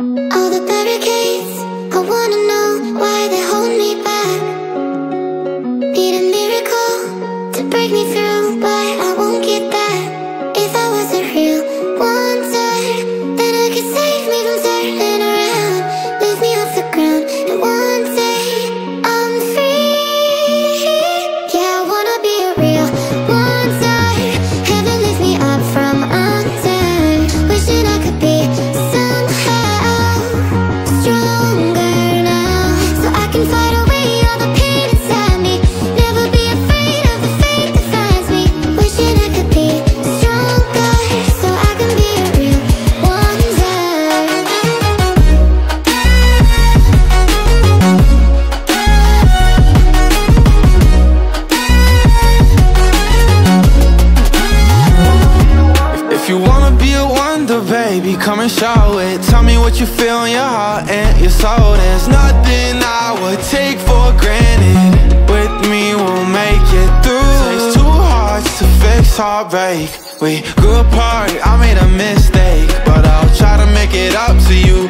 All the barricades come and show it. Tell me what you feel in your heart and your soul. There's nothing I would take for granted. With me we'll make it through. Takes two hearts to fix heartbreak. We grew apart, I made a mistake. But I'll try to make it up to you.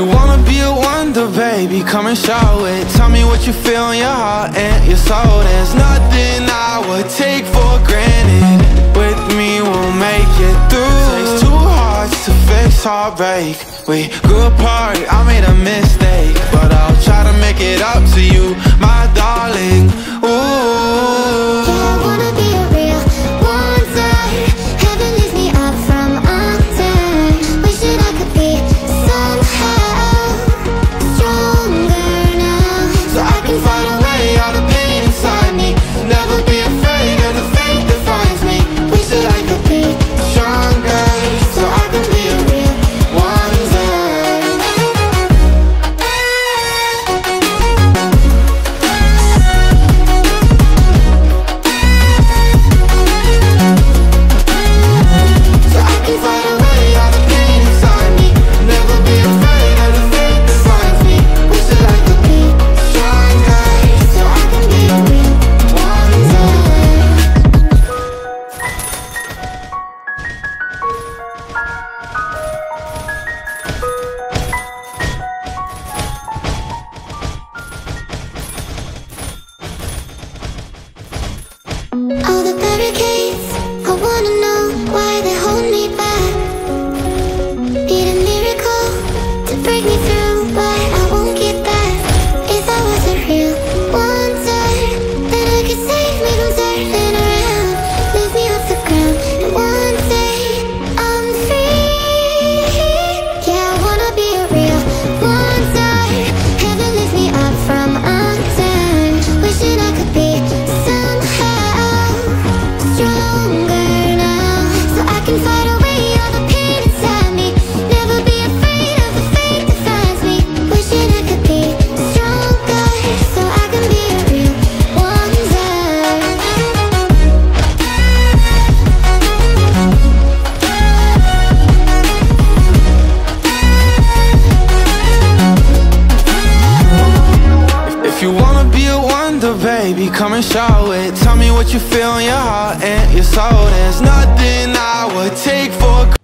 you wanna be a wonder, baby, come and show it. Tell me what you feel in your heart and your soul. There's nothing I would take for granted. With me, we'll make it through. Takes two hearts to fix heartbreak. We grew apart, I made a mistake. But I'll try to make it up to you, my darling. Ooh. And show it. Tell me what you feel in your heart and your soul. There's nothing I would take for